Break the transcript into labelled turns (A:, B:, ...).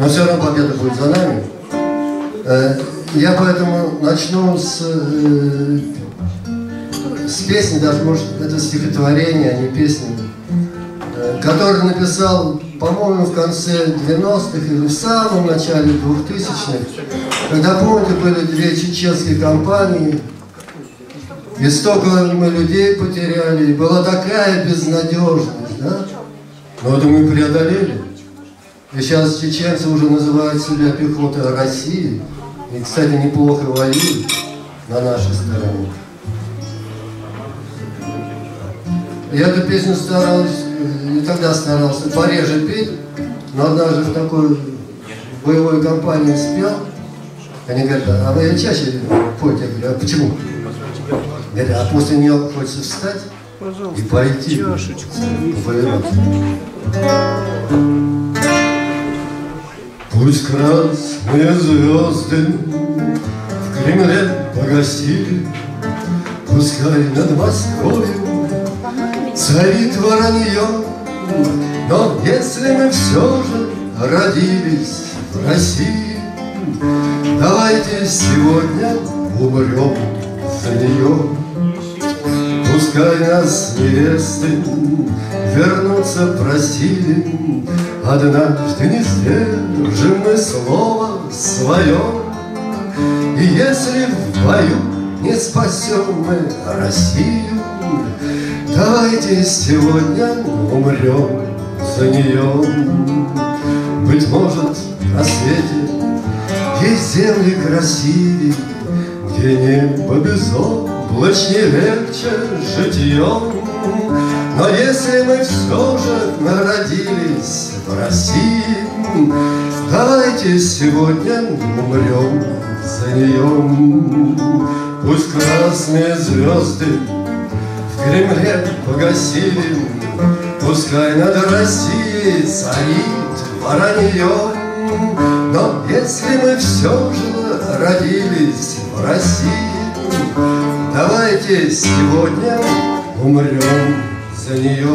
A: Но все равно победа будет за нами. Э, я поэтому начну с, э, с песни, даже может это стихотворение, а не песни, э, который написал, по-моему, в конце 90-х или в самом начале 2000-х, когда, помните, были две чеченские компании, и столько мы людей потеряли, и была такая безнадежность, да? Но это мы преодолели. И сейчас чеченцы уже называют себя пехотой России. И, кстати, неплохо воюют на нашей стороне. Я эту песню старался, не тогда старался, пореже петь, но однажды в такой боевой компании спел. Они говорят, а вы чаще пойте? Я говорю, а почему? Говорят, а после нее хочется встать и пойти повоевать. Пусть красные звезды в Кремле погасили, Пускай над Москвой царит воронье, Но если мы все же родились в России, Давайте сегодня умрем за нее. Пускай нас невесты вернуться просили, Однажды не сдержим мы слово свое, И если в бою не спасем мы Россию, Давайте сегодня умрем за нее. Быть может, на свете есть земли красивее, Где небо безумно Лучше легче житьем. Но если мы все же народились в России Давайте сегодня умрем за нее Пусть красные звезды в Кремле погасили Пускай над Россией царит воронье. Но если мы все же родились в России Давайте сегодня умрем за нее.